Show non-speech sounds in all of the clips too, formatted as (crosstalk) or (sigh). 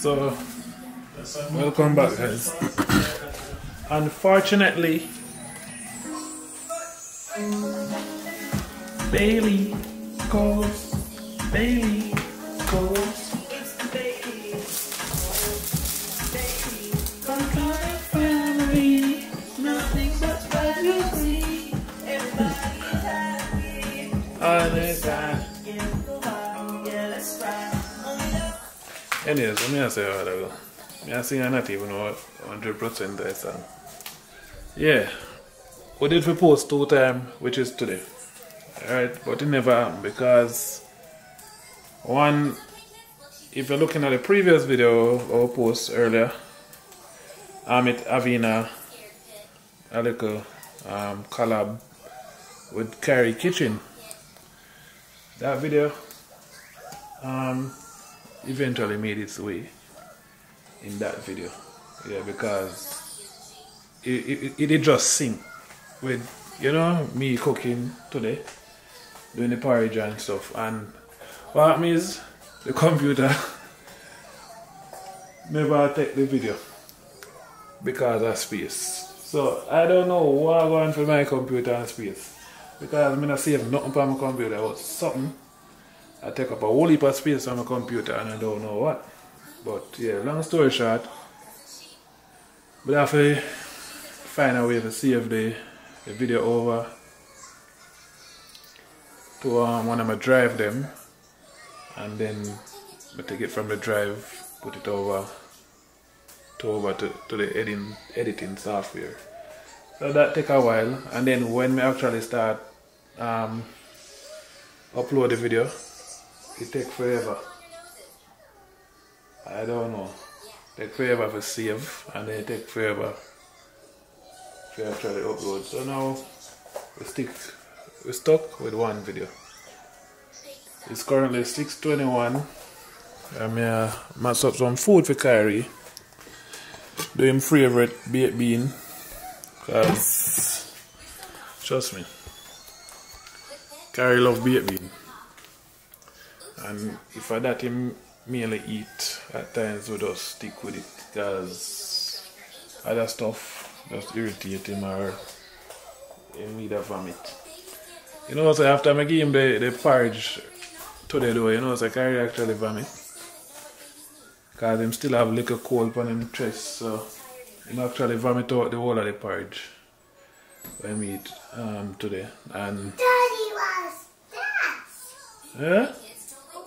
So, welcome back, guys. Unfortunately, Bailey goes, Bailey goes. Anyways, let me say a while ago. I sing not even 100% that song. Yeah. We did post two times, which is today. Alright, but it never happened because one, if you're looking at the previous video or post earlier, Amit Avina a little um, collab with Carrie Kitchen. That video um, eventually made its way in that video. Yeah, because it, it, it, it just sync with, you know, me cooking today, doing the porridge and stuff. And what happened is the computer (laughs) never take the video because of space. So I don't know what I'm going for my computer and space. Because I'm not save nothing on my computer but something. I take up a whole heap of space on my computer and I don't know what. But yeah, long story short, but I have to find a way to save the, the video over to um, one of my drive them and then I take it from the drive, put it over to over to, to the editing editing software. So that take a while and then when we actually start um, upload the video it take forever. I don't know. Take forever for save and then it take forever to actually upload. So now we stick we stuck with one video. It's currently 621. I'm uh, mass up some food for Kai'Ree. Do him favorite baked bean. Cause trust me. Kai'Ree love baked bean. And if I that him merely eat at times we just stick with it because other stuff just irritate him or he need a vomit. You know so after I give him the, the porridge today though, you know so Kyrie actually vomit. Cause him still have little cold on him chest so he actually vomit out the whole of the porridge when we eat um, today. And Daddy was that. yeah?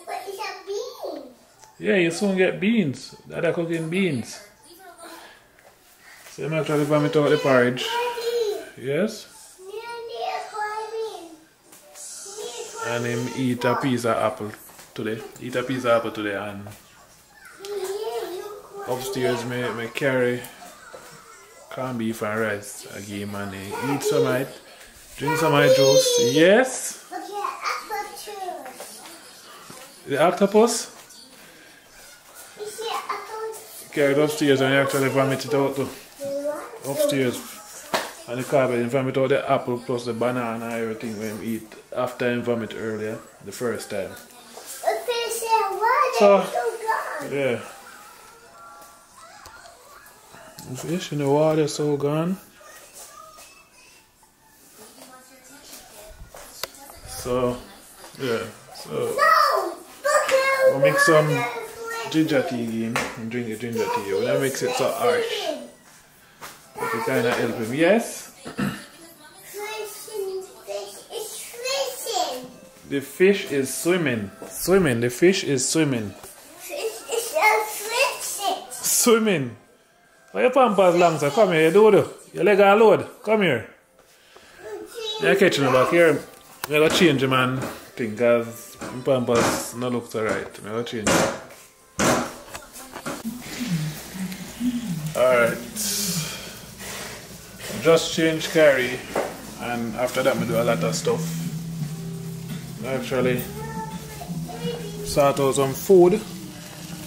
But it's a bean. Yeah, you soon get beans. Dad are cooking beans. So I'm actually vomit out the porridge. Yes? near near climbing. And him eat a piece of apple today. Eat a piece of apple today and upstairs me, me carry corned beef and rice again and eat some it. Drink some of juice. Yes? Look at apple juice. The octopus You see apple carried upstairs and actually vomit it out too. upstairs and the carpet and vomit out the apple plus the banana and everything when we eat after I vomit earlier the first time. The fish and water So- is so gone. Yeah. The fish in the water so gone. So yeah. So No! We'll make some ginger tea again and drink the ginger tea. When I makes it so harsh. But it kinda help him. Yes? The fish is swimming. Swimming. The fish is swimming. Swimming. Why your pampas long, sir? Come here, you do do. Your leg on load. Come here. You're catching back here. I gotta change the man thing cause my pampas no look so right. I gotta change. Alright. Just change carry and after that I do a lot of stuff. Actually sort out some food.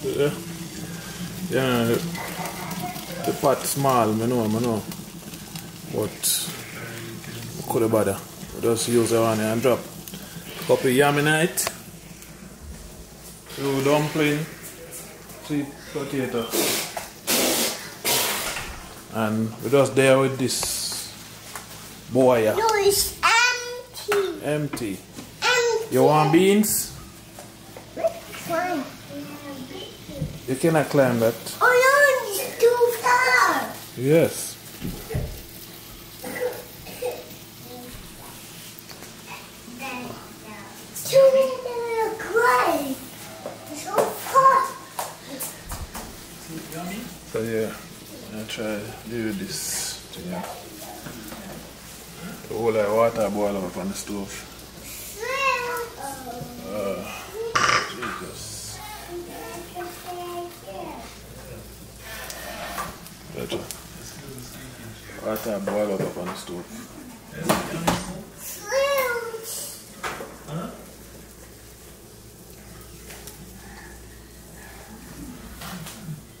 Yeah. Yeah, the, the pot small, I know, I know. But could have bother. Just use it on and drop. Couple yam in it. Two dumpling. sweet potato. And we're just there with this boy yeah. No, it's empty. empty. Empty. You want beans? Fine. You cannot climb that. Oh no, it's too far. Yes. Too many cry. So far. So yeah, I try do this thing. yeah. The whole like water boil up on the stove. Jesus. Gotcha. Water boil up on the stove.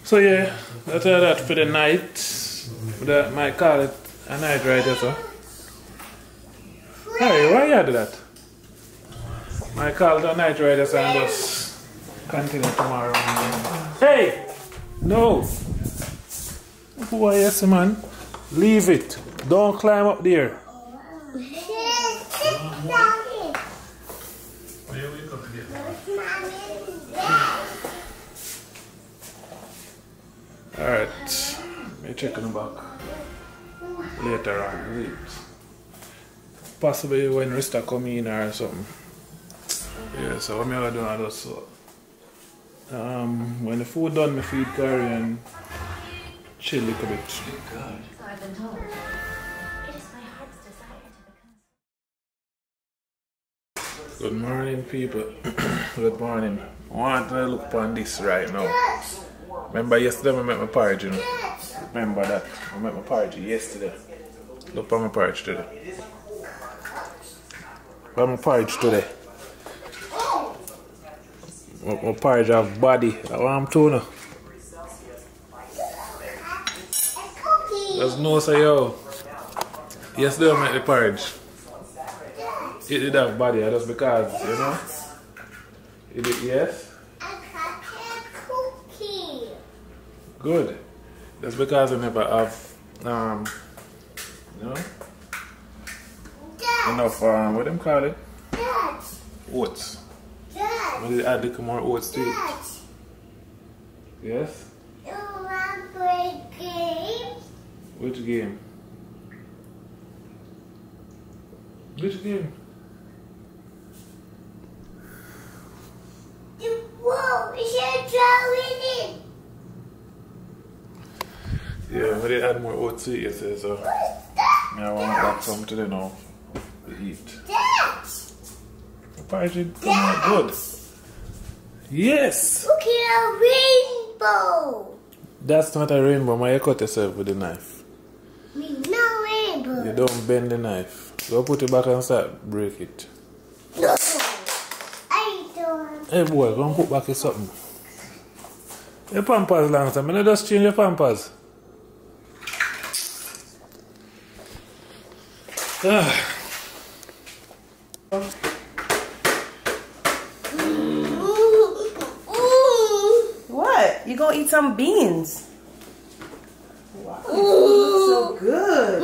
So yeah, that's all that for the night. That might call it a night right there, so. Hey, why you do that? I call a night rider so and just continue tomorrow. Hey! No! Who are you, man? Leave it. Don't climb up there. Alright. Me check on the back. Later on. Wait. Possibly when Rista come in or something. Yeah, so what me gonna do now just so um when the food done me feed curry and chill a little bit. So I've been told. It is my heart's desire to become. Good morning people. (clears throat) Good morning. I want to look upon this right now. Remember yesterday I met my porridge, you know? Remember that. I met my porridge yesterday. Look upon my porridge today. Look my porridge today. My, my porridge have body. What I'm tuna. There's no say yo. Yesterday I met the porridge. It did have body, just because, you know? It did, yes? Good. That's because I never have, um, you know, enough, um, what them call it? Oats. I did add little more oats to it. Yes? Which game? Which game? The Whoa, is it drawing in? Yeah, I did add more oats to it yesterday, so yeah, I want back some today now to eat. The porridge did come out good. Yes! Look at a rainbow. That's not a rainbow, my you cut yourself with a knife. Me no rainbow. You don't bend the knife. Go put it back and start break it. No. I don't. Hey boy, go and put back your something. Your pampers long time. You just change your pampers. Ah. Ooh, ooh, What? You gonna eat some beans? Wow, so good.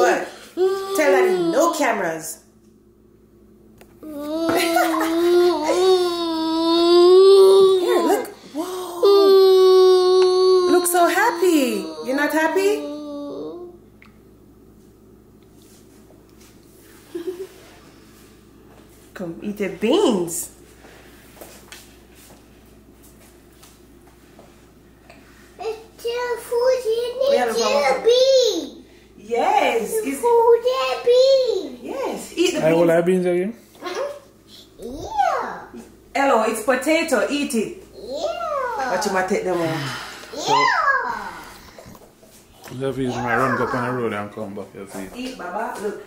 What? Tell Daddy no cameras. Here, look. Whoa. Look so happy. You're not happy? Come eat the beans. It's the food in Yeah, it. the mama. The bee. Yes. The It's, food the bee. yes. Eat the I will beans. have beans again. Yeah. Hello, it's potato. Eat it. Yeah. But you might take them off. Yeah. Just use my run go up on the road and come back, you see. Eat, Baba. Look.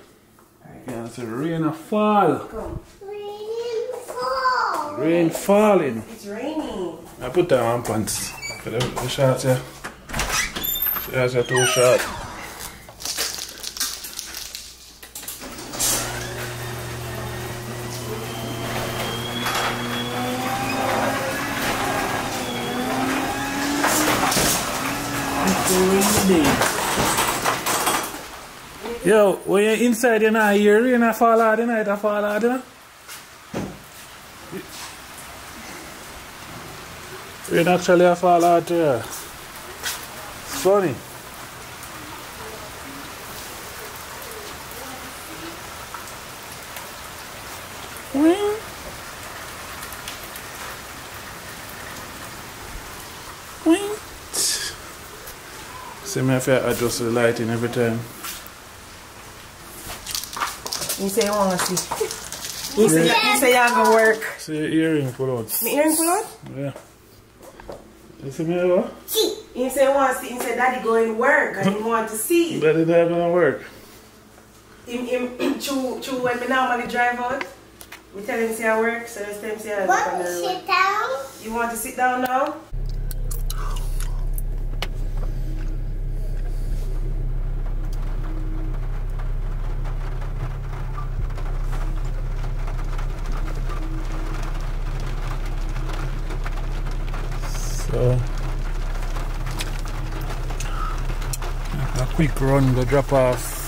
Yeah, it's a rain a fall. Come. Rainfall. Rain falling. It's raining. I put down on pants. For the, the shorts here. Shorts are too short. Days. Yo, when you're inside, you're not hear rain a fall out, the night a fall out, you know? Rain actually a fall out here. It's funny. Me if I adjust the lighting every time. You say you want to see. You say, you say you're going to work. See your earring pull out. My earring pull out? Yeah. You see me ever? You say you want to see. You say daddy going work and you (laughs) want to see. But it ain't gonna work. Him, him, chew, chew when me normally drive out. We tell him say I work, so this time say I Want to sit down? You want to sit down now? So a quick run go drop off.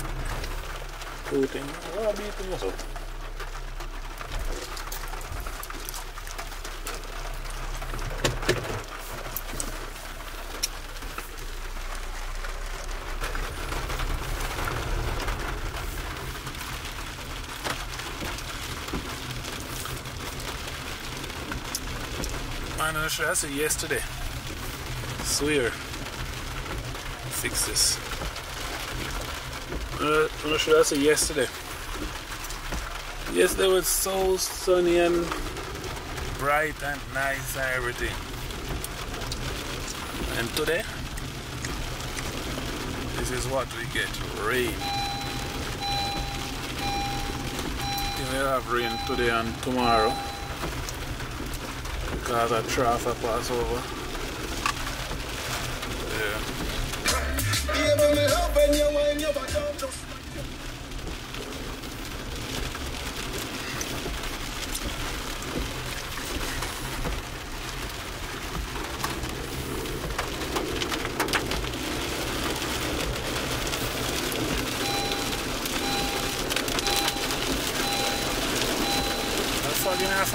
Man, I should have said yesterday. Swear. Fix this. Uh, I should have said yesterday. Yesterday was so sunny and bright and nice and everything. And today, this is what we get rain. We will have rain today and tomorrow because of traffic pass over.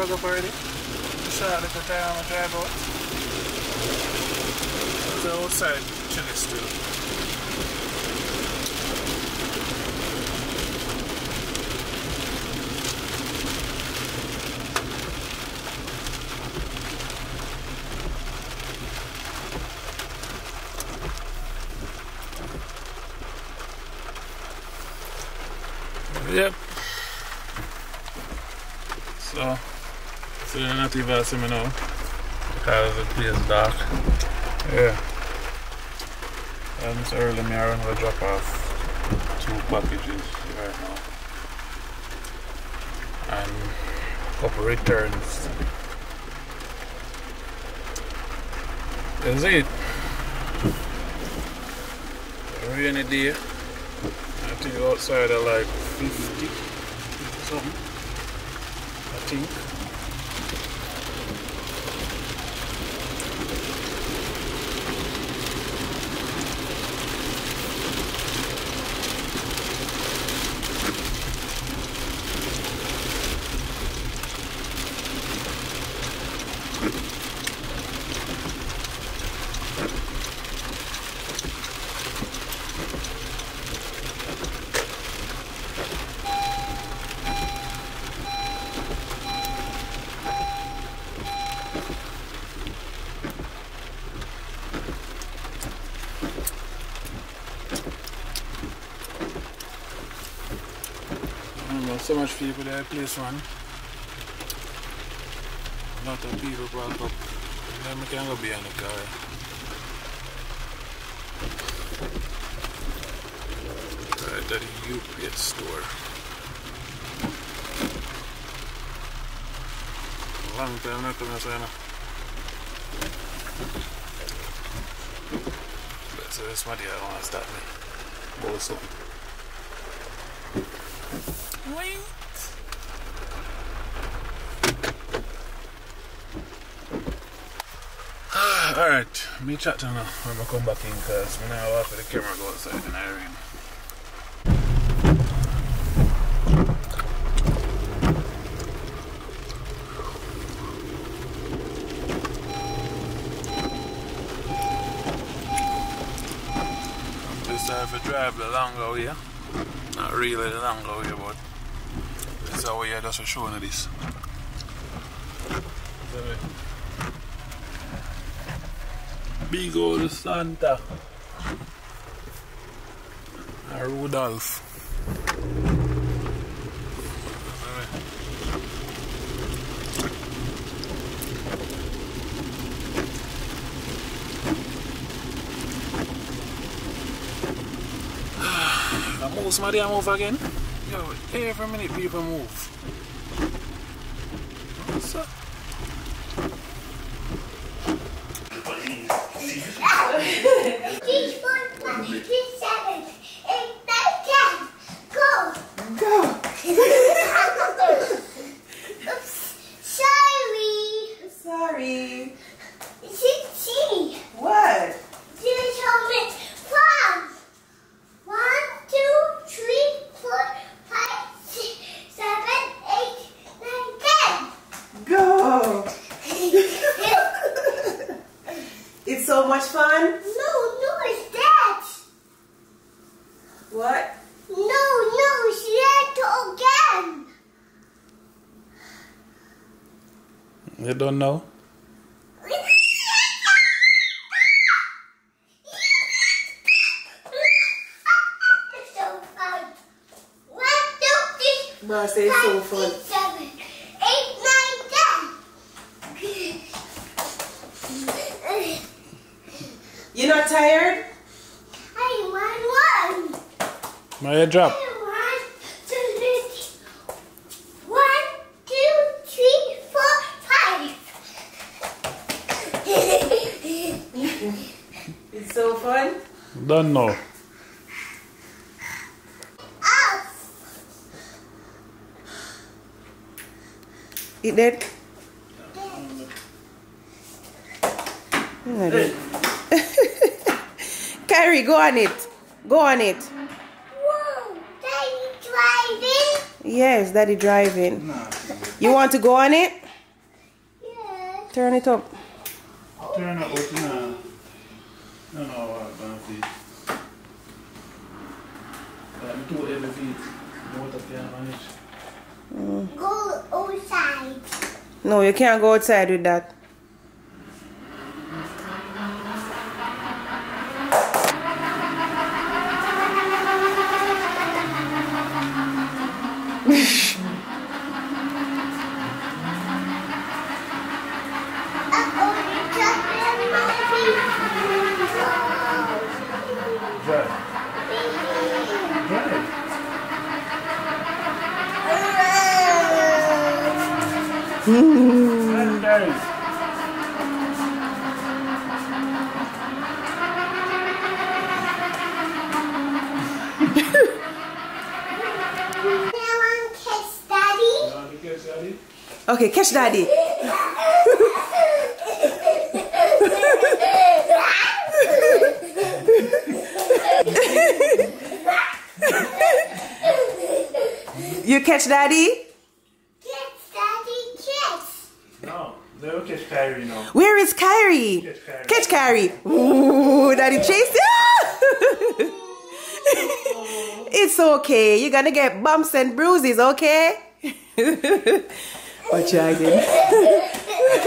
Fucking half of the party. Shot at the time I drive out. The outside chilly still. Yep. So, so even see me now because the place is dark. Yeah. And it's early, me around to drop off two packages right now. And a couple returns. That's it. A rainy day. I think outside are like 50 something. I think. So much people there, place one. A lot of people back up. Then we can go behind the car. Right at the UPS store. Long time not no. But so this money I want stop me. Something. Wait. Alright, me chat to now when I come back in because when I walk with the camera go outside in Irene. This time if you drive the longer way, not really the longer way, but is how we are just showing this. See me? Big old Santa. A Rudolph. I move, somebody I move again. Yo, every minute people move. What's up? Three, four, five, six, seven, eight, nine, ten. Go. Go. Oops. Sorry. Sorry. Sixteen. What? This helmet. Five. One, two, three, four, five, six, seven, eight, nine, ten. Go. It's so much fun. No, no, it's that. What? No, no, it's that again. You don't know? It's so fun. One, two, three, Boss say it's so five, fun. six, seven, eight, nine, ten. You're not tired? I want one. My head drop. I want two, three. One, two, three, four, five. It's so fun. Don't know. Off. Eat that. (laughs) Kai'Ree, go on it. Go on it. Whoa, Daddy driving? Yes, daddy driving. You want to go on it? Yeah. Turn it up. Turn it up now. No, no, what, don't feet. I'm too heavy feet. Motor. Go outside. No, you can't go outside with that. Uh-oh, you're jumping my feet. Drive. Drive. Drive, drive. Now I'm kiss daddy. You want to daddy? Okay, catch daddy. You catch daddy? Kiss daddy, kiss. No, they will catch Kai'Ree now. Where carry. Catch Kai'Ree. Ooh, daddy chase (laughs) it's okay. You're gonna get bumps and bruises, okay? (laughs) Watch you again (laughs) now.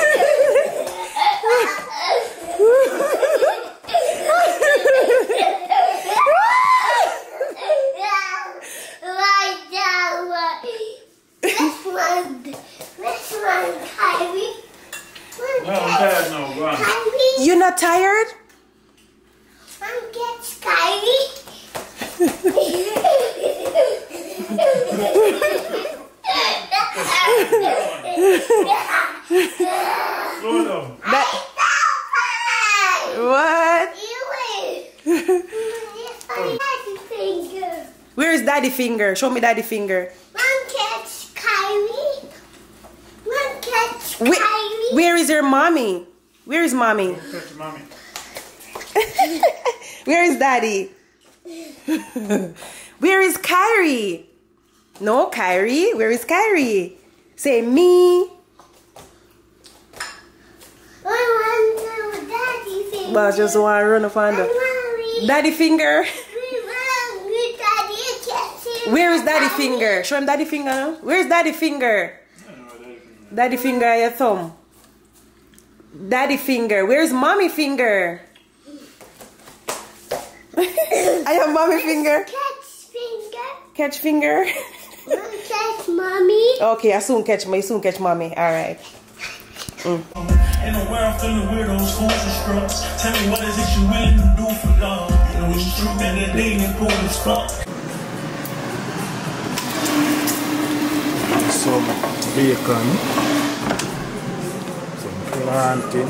This one. This one, Kai'Ree. One Well, I'm tired now, go on. You're not tired? One gets Kai'Ree. Slow down. That, what? Daddy finger. Where is daddy finger? Show me daddy finger. One catch Kai'Ree. One catch Where, Kai'Ree. Where is your mommy? Where is mommy? Catch mommy. (laughs) Where is daddy? (laughs) Where is Kai'Ree? No, Kai'Ree. Where is Kai'Ree? Say me. I want to know daddy finger. But I just want to run up on I the daddy finger. We want with daddy can't see Where is daddy finger? Show him daddy finger. Where's daddy finger? Daddy finger your thumb. Daddy finger. Where's mommy finger? (laughs) I have mommy finger. Catch finger. Catch finger. Wanna catch mommy? okay, I soon catch me. Soon catch mommy. All right. Mm. In a world full of weirdos, fools, and scrubs. Tell me what is it you willing to do for love? You know it's true that the dating pool is fucked. Some bacon. Some plantain.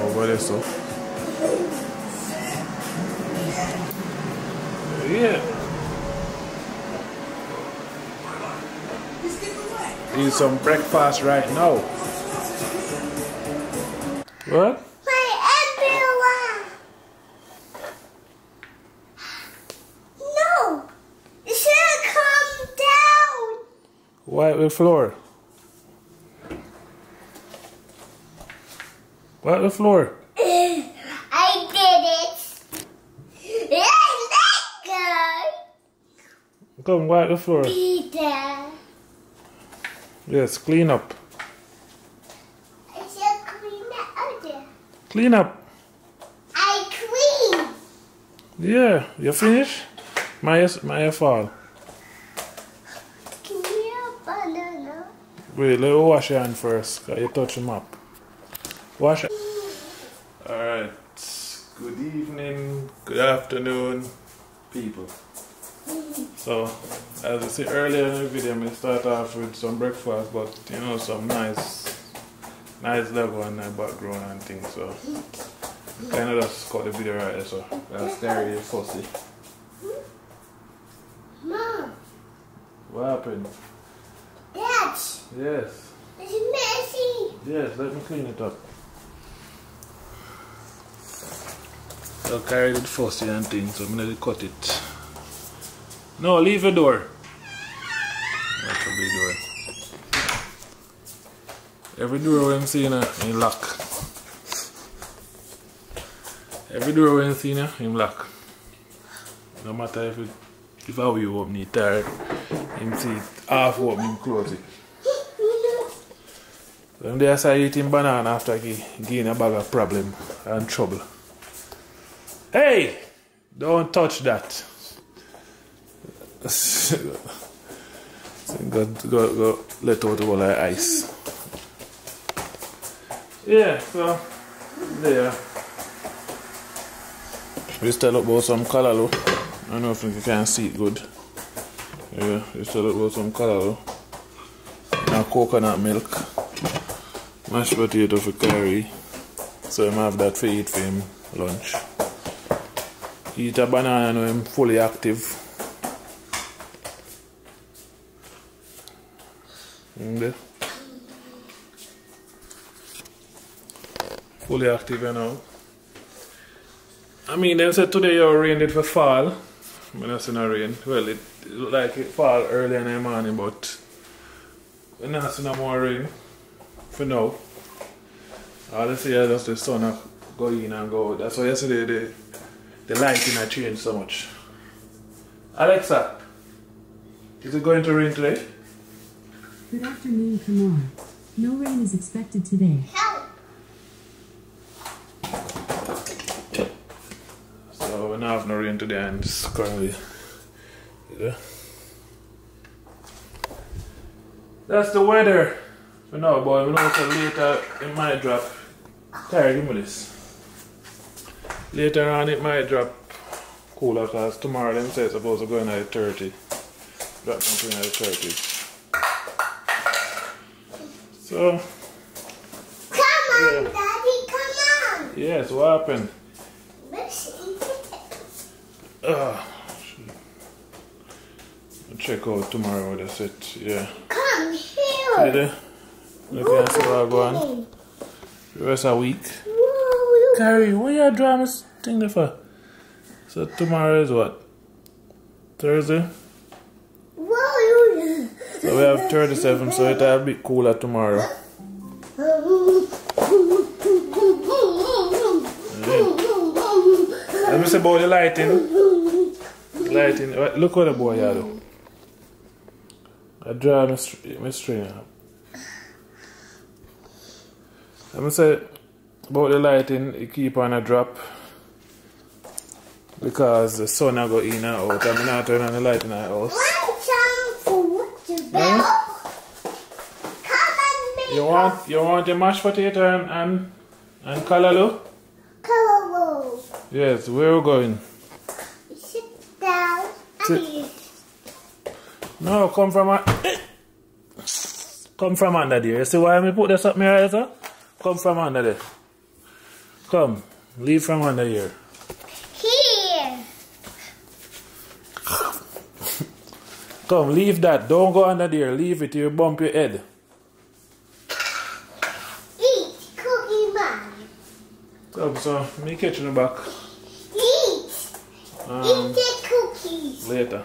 Over there, so. Yeah. Eat some breakfast right now. What? My everyone. No. It should come down. Wipe the floor. Wipe the floor. I did it. Let go. Come wipe the floor. Peter. Yes, clean up. I should clean out. Clean up. I clean. Yeah, you finish? My my fall. Give me a banana. Wait, let me wash your hand first. Cause you touch them up. Wash it. Alright. Good evening, good afternoon, people. So, as I said earlier in the video, I'm gonna start off with some breakfast, but you know, some nice, nice level and the background and things. So, kind of just cut the video right there. So, that's scary, fussy. Mom. What happened? Dad. Yes, It's messy. yes, let me clean it up. So, carry it fussy and things, so I'm gonna cut it. No, leave the door. That's a big door. Every door when see in, in lock. Every door when see in, in lock. No matter if it, if I will open it or him see it half open, him close it. Him there start eating banana after gain a bag of problem and trouble. Hey! Don't touch that. (laughs) Go, go, go let out all the ice. Yeah, so there. We still up about some callaloo. I don't know if you can see it good. Yeah, we still up about some callaloo. And coconut milk. Mashed potato for curry. So I'm have that for eat for him lunch. Eat a banana now I'm fully active. Mm, Fully active you know. I mean they said today you rain it for fall. I mean that's no rain. Well it, it like it fall early in the morning but not seeing no more rain for now. All I see is just the sun a go in and go out. That's why yesterday the the lighting had changed so much. Alexa, is it going to rain today? Good afternoon, Kemar. No rain is expected today. Help. So we don't have no rain today and it's currently yeah. That's the weather for now boy. We know that later it might drop. Carry give me this. Later on it might drop cooler because tomorrow them say it's supposed to go in at 30. Drop down to in at 30. So Come on, Yeah. Daddy, come on. yes, what happened? Let's eat. Uh, check out tomorrow that's it, yeah. Come See here. There? You can see what go on. The rest of the week. Whoa, Kai'Ree, what you drama thing there for? So tomorrow is what? Thursday? whoa. So we have 37, so it'll be cooler tomorrow. Mm. Let me see about the lighting. Lighting. Look what the boy do. I draw my, my string up. Let me say about the lighting, it keep on a drop. Because the sun I go in and out. I'm not turn on the light in the house. Want some food to bell? Come and make You want you want a mashed potato and and, and callaloo? color. Yes, where are we going? Sit down Sit. and eat. No, come from a, (coughs) come from under there. You see why me put this up my eyes? Huh? Come from under there. Come, leave from under here. Here. Come, leave that. Don't go under there. Leave it. You bump your head. Eat, cookie man. Come, so me catching the back Eat. um, Eat the cookies. later.